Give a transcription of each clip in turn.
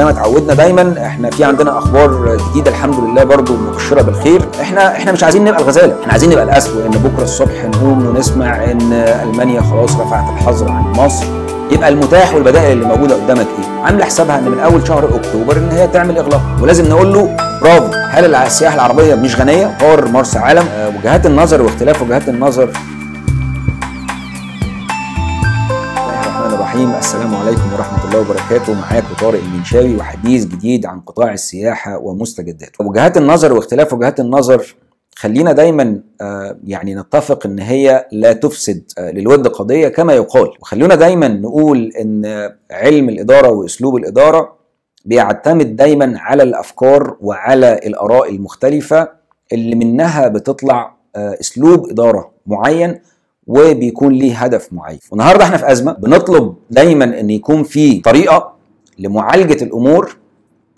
زي ما اتعودنا دايما. إحنا في عندنا أخبار جديدة الحمد لله برضو مبشره بالخير. إحنا إحنا مش عايزين نبقى الغزالة إحنا عايزين نبقى الاسد وان بكرة الصبح نقوم ونسمع إن ألمانيا خلاص رفعت الحظر عن مصر. يبقى المتاح والبدائل اللي موجودة قدامك إيه؟ عاملة حسابها إن من أول شهر أكتوبر إن هي تعمل إغلاق. ولازم نقول له برافو هل السياحه العربية مش غنية؟ طار مرسى علم آه، وجهات النظر واختلاف وجهات النظر الرحيم. السلام عليكم ورحمة الله وبركاته. معاكم طارق المنشاوي وحديث جديد عن قطاع السياحة ومستجداته. وجهات النظر واختلاف وجهات النظر خلينا دايما آه، يعني نتفق إن هي لا تفسد آه، للود قضية كما يقال. وخلونا دايما نقول إن علم الإدارة وأسلوب الإدارة بيعتمد دايما على الأفكار وعلى الآراء المختلفة اللي منها بتطلع آه، أسلوب إدارة معين وبيكون ليه هدف معين. والنهارده إحنا في أزمة بنطلب دايما إن يكون في طريقة لمعالجة الأمور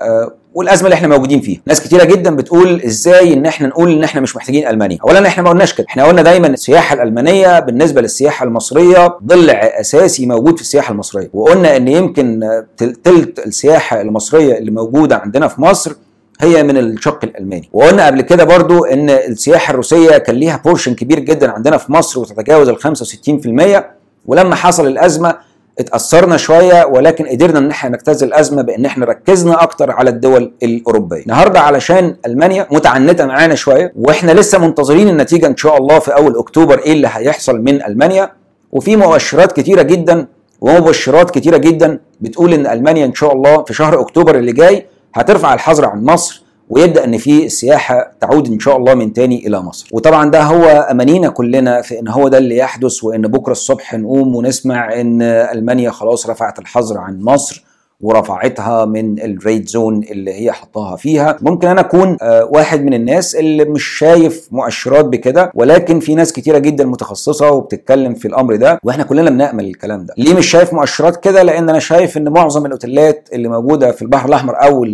آه، والأزمة اللي إحنا موجودين فيها. ناس كتيرة جدا بتقول إزاي إن إحنا نقول إن إحنا مش محتاجين المانيا اولا إحنا ما قلناش كده. إحنا قلنا دايما السياحة الألمانية بالنسبة للسياحة المصرية ضلع أساسي موجود في السياحة المصرية. وقلنا إن يمكن تل- تلت السياحة المصرية اللي موجودة عندنا في مصر هي من الشق الألماني. وقلنا قبل كده برضو إن السياحة الروسية كان ليها بورشن كبير جدا عندنا في مصر وتتجاوز ال 65% ولما حصل الأزمة اتأثرنا شوية ولكن قدرنا إن إحنا نجتاز الأزمة بإن إحنا ركزنا أكتر على الدول الأوروبية. النهارده علشان ألمانيا متعنته معانا شوية وإحنا لسه منتظرين النتيجة إن شاء الله في أول أكتوبر إيه اللي هيحصل من ألمانيا. وفي مؤشرات كتيرة جدا ومبشرات كتيرة جدا بتقول إن ألمانيا إن شاء الله في شهر أكتوبر اللي جاي هترفع الحظر عن مصر ويبدأ إن في السياحه تعود إن شاء الله من تاني إلى مصر. وطبعا ده هو أمانينا كلنا في إن هو ده اللي يحدث وإن بكرة الصبح نقوم ونسمع إن ألمانيا خلاص رفعت الحظر عن مصر. ورفعتها من الريد زون اللي هي حطاها فيها. ممكن أنا أكون آه، واحد من الناس اللي مش شايف مؤشرات بكده ولكن في ناس كتيرة جدا متخصصة وبتتكلم في الأمر ده وإحنا كلنا بنأمل الكلام ده. ليه مش شايف مؤشرات كده؟ لأن أنا شايف إن معظم الأوتيلات اللي موجودة في البحر الأحمر أو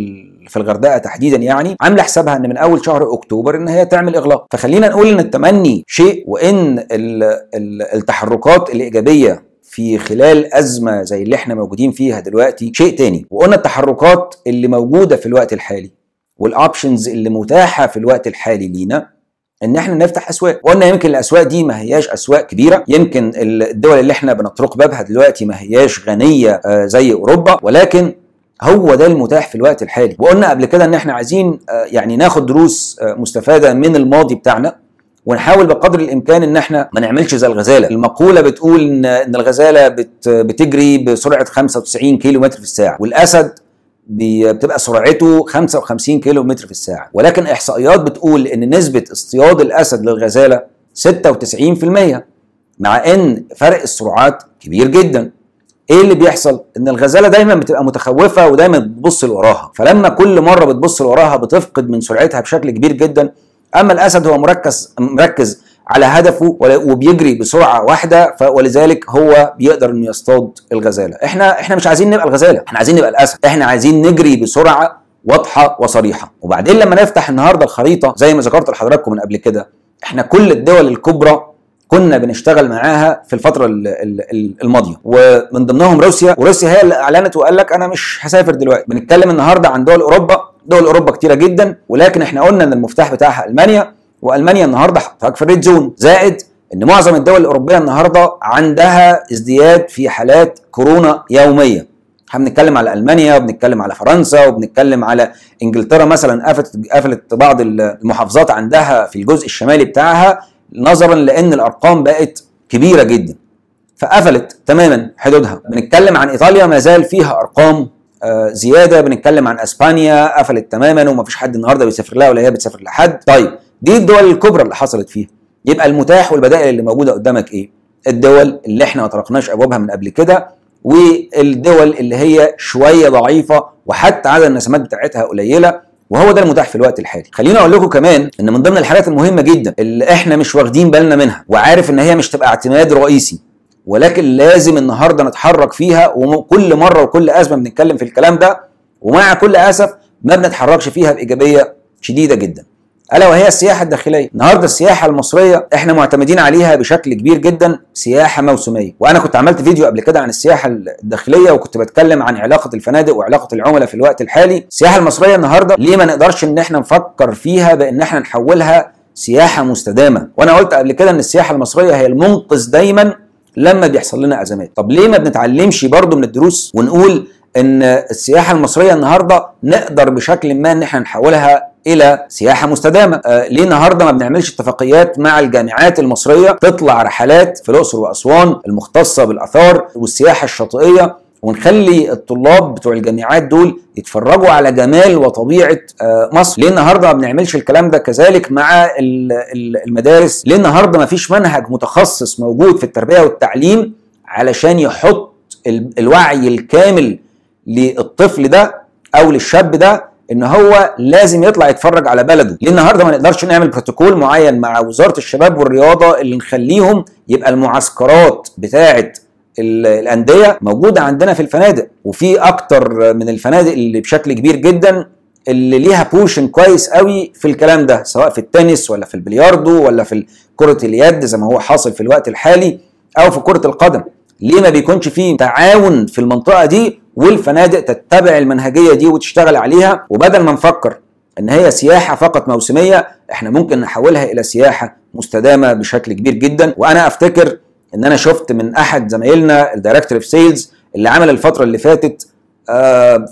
في الغردقة تحديدا يعني عاملة حسابها إن من أول شهر أكتوبر إن هي تعمل إغلاق. فخلينا نقول إن التمني شيء وإن ال- ال- التحركات الإيجابية في خلال أزمة زي اللي إحنا موجودين فيها دلوقتي شيء تاني. وقلنا التحركات اللي موجودة في الوقت الحالي والاوبشنز اللي متاحة في الوقت الحالي لينا إن إحنا نفتح أسواق. قلنا يمكن الأسواق دي ما هياش أسواق كبيرة. يمكن الدول اللي إحنا بنطرق بابها دلوقتي ما هياش غنية آه، زي أوروبا. ولكن هو ده المتاح في الوقت الحالي. وقلنا قبل كده إن إحنا عايزين آه، يعني ناخد دروس آه، مستفادة من الماضي بتاعنا. ونحاول بقدر الإمكان إن إحنا ما نعملش زي الغزالة. المقولة بتقول ان إن الغزالة بت بتجري بسرعة 95 كيلو متر في الساعة والأسد بتبقى سرعته 55 كيلو متر في الساعة. ولكن إحصائيات بتقول إن نسبة اصطياد الأسد للغزالة 96% مع إن فرق السرعات كبير جدا. إيه اللي بيحصل؟ إن الغزالة دايما بتبقى متخوفة ودايما بتبص لوراها. فلما كل مرة بتبص لوراها بتفقد من سرعتها بشكل كبير جدا أما الأسد هو مركز مركز على هدفه وبيجري بسرعة واحدة ولذلك هو بيقدر إنه يصطاد الغزالة. إحنا إحنا مش عايزين نبقى الغزالة إحنا عايزين نبقى الأسد. إحنا عايزين نجري بسرعة واضحة وصريحة. وبعدين لما نفتح النهارده الخريطة زي ما ذكرت لحضراتكم من قبل كده إحنا كل الدول الكبرى كنا بنشتغل معاها في الفترة ال- ال- ال- الماضية. ومن ضمنهم روسيا وروسيا هي اللي أعلنت وقال لك أنا مش هسافر دلوقتي. بنتكلم النهارده عن دول أوروبا دول أوروبا كتيرة جدا ولكن إحنا قلنا إن المفتاح بتاعها ألمانيا وألمانيا النهارده حطاك في الريد زون. زائد إن معظم الدول الأوروبية النهارده عندها ازدياد في حالات كورونا يومية. إحنا بنتكلم على ألمانيا وبنتكلم على فرنسا وبنتكلم على إنجلترا مثلا قفلت قفلت بعض المحافظات عندها في الجزء الشمالي بتاعها نظرا لأن الأرقام بقت كبيرة جدا. فقفلت تماما حدودها. بنتكلم عن إيطاليا ما زال فيها أرقام زيادة بنتكلم عن أسبانيا قفلت تماما ومفيش حد النهارده بيسافر لها ولا هي بتسافر لحد. طيب دي الدول الكبرى اللي حصلت فيها. يبقى المتاح والبدائل اللي موجودة قدامك إيه؟ الدول اللي إحنا ما طرقناش أبوابها من قبل كده والدول اللي هي شوية ضعيفة وحتى عدد النسمات بتاعتها قليلة وهو ده المتاح في الوقت الحالي. خليني أقول لكم كمان إن من ضمن الحاجات المهمة جدا اللي إحنا مش واخدين بالنا منها وعارف إن هي مش تبقى اعتماد رئيسي ولكن لازم النهارده نتحرك فيها وكل مرة وكل أزمة بنتكلم في الكلام ده ومع كل أسف ما بنتحركش فيها بإيجابية شديدة جدا. ألا وهي السياحة الداخلية. النهارده السياحة المصرية إحنا معتمدين عليها بشكل كبير جدا سياحة موسمية. وأنا كنت عملت فيديو قبل كده عن السياحة الداخلية وكنت بتكلم عن علاقة الفنادق وعلاقة العملاء في الوقت الحالي. السياحة المصرية النهارده ليه ما نقدرش إن إحنا نفكر فيها بإن إحنا نحولها سياحة مستدامة؟ وأنا قلت قبل كده إن السياحة المصرية هي المنقذ دايما لما بيحصل لنا أزمات. طب ليه ما بنتعلمش برضو من الدروس ونقول إن السياحة المصرية النهارده نقدر بشكل ما إن إحنا نحولها إلى سياحة مستدامة؟ آه ليه النهارده ما بنعملش اتفاقيات مع الجامعات المصرية؟ تطلع رحلات في الأقصر وأسوان المختصة بالآثار والسياحة الشاطئية ونخلي الطلاب بتوع الجامعات دول يتفرجوا على جمال وطبيعة آه مصر. ليه النهارده ما بنعملش الكلام ده كذلك مع المدارس؟ ليه النهارده ما فيش منهج متخصص موجود في التربية والتعليم علشان يحط الوعي الكامل للطفل ده أو للشاب ده إن هو لازم يطلع يتفرج على بلده؟ ليه النهارده ما نقدرش نعمل بروتوكول معين مع وزارة الشباب والرياضة اللي نخليهم يبقى المعسكرات بتاعه الأندية موجودة عندنا في الفنادق وفي أكتر من الفنادق اللي بشكل كبير جدا اللي ليها بوشن كويس قوي في الكلام ده سواء في التنس ولا في البلياردو ولا في كرة اليد زي ما هو حاصل في الوقت الحالي أو في كرة القدم. ليه ما بيكونش فيه تعاون في المنطقة دي والفنادق تتبع المنهجية دي وتشتغل عليها؟ وبدل ما نفكر إن هي سياحة فقط موسمية إحنا ممكن نحولها إلى سياحة مستدامة بشكل كبير جدا. وأنا أفتكر ان أنا شفت من احد زمايلنا ال director of sales اللي عمل الفترة اللي فاتت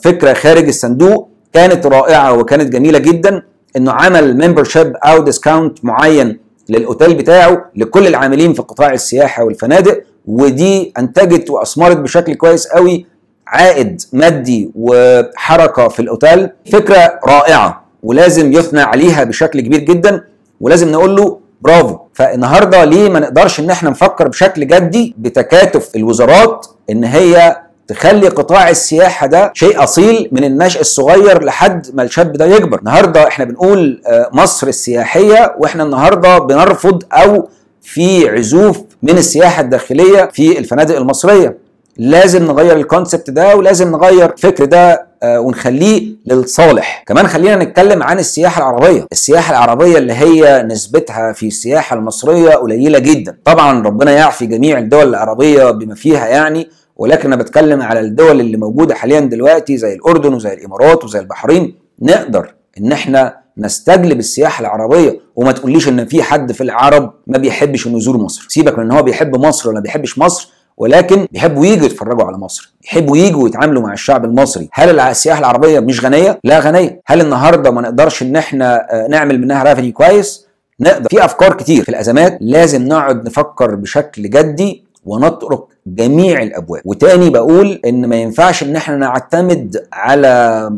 فكرة خارج الصندوق كانت رائعة وكانت جميلة جدا إنه عمل membership أو discount معين للأوتيل بتاعه لكل العاملين في قطاع السياحة والفنادق ودي أنتجت وأثمرت بشكل كويس قوي عائد مادي وحركة في الأوتيل. فكرة رائعة ولازم يثنى عليها بشكل كبير جدا ولازم نقول له برافو. فالنهارده ليه ما نقدرش إن إحنا نفكر بشكل جدي بتكاتف الوزارات إن هي تخلي قطاع السياحة ده شيء أصيل من النشء الصغير لحد ما الشاب ده يكبر؟ النهارده إحنا بنقول مصر السياحية وإحنا النهارده بنرفض أو في عزوف من السياحة الداخلية في الفنادق المصرية. لازم نغير الكونسبت ده ولازم نغير الفكر ده آه ونخليه للصالح. كمان خلينا نتكلم عن السياحة العربية. السياحة العربية اللي هي نسبتها في السياحة المصرية قليلة جدا. طبعا ربنا يعفي جميع الدول العربية بما فيها يعني ولكن أنا بتكلم على الدول اللي موجودة حاليا دلوقتي زي الأردن وزي الإمارات وزي البحرين. نقدر إن إحنا نستجلب السياحة العربية. وما تقوليش إن في حد في العرب ما بيحبش إنه يزور مصر. سيبك من إن هو بيحب مصر ولا بيحبش مصر. ولكن بيحبوا يجوا يتفرجوا على مصر يحبوا يجوا يتعاملوا مع الشعب المصري. هل السياحه العربية مش غنية؟ لا غنية. هل النهارده ما نقدرش إن إحنا نعمل منها رافني كويس؟ نقدر. في أفكار كتير في الأزمات لازم نقعد نفكر بشكل جدي ونطرق جميع الأبواب. وتاني بقول إن ما ينفعش إن إحنا نعتمد على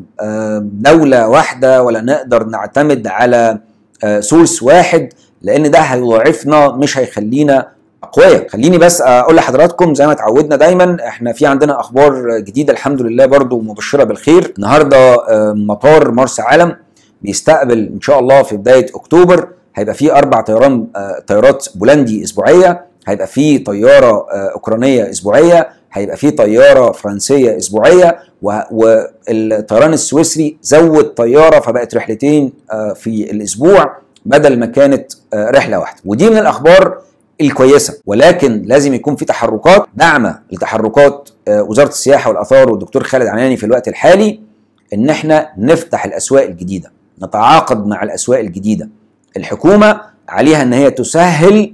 دولة واحدة ولا نقدر نعتمد على سورس واحد لأن ده هيضعفنا مش هيخلينا اقوياء خليني بس أقول لحضراتكم زي ما اتعودنا دايما إحنا في عندنا أخبار جديدة الحمد لله برضو مبشرة بالخير. النهارده مطار مرسى علم بيستقبل إن شاء الله في بداية أكتوبر. هيبقى فيه أربع طيران طيارات بولندي أسبوعية. هيبقى فيه طيارة أوكرانية أسبوعية. هيبقى فيه طيارة فرنسية أسبوعية. والطيران السويسري زود طيارة فبقت رحلتين في الأسبوع بدل ما كانت رحلة واحدة. ودي من الأخبار الكويسة. ولكن لازم يكون في تحركات داعمه لتحركات وزارة السياحة والآثار والدكتور خالد عناني في الوقت الحالي إن إحنا نفتح الأسواق الجديدة نتعاقد مع الأسواق الجديدة. الحكومة عليها إن هي تسهل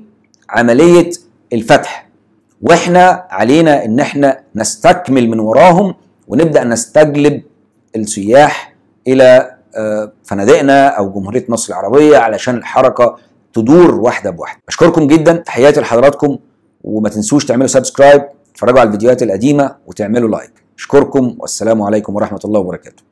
عملية الفتح وإحنا علينا إن إحنا نستكمل من وراهم ونبدأ نستجلب السياح إلى فنادقنا أو جمهورية مصر العربية علشان الحركة تدور واحدة بواحدة. اشكركم جدا تحياتي لحضراتكم وما تنسوش تعملوا subscribe تتفرجوا على الفيديوهات القديمة وتعملوا like اشكركم والسلام عليكم ورحمة الله وبركاته.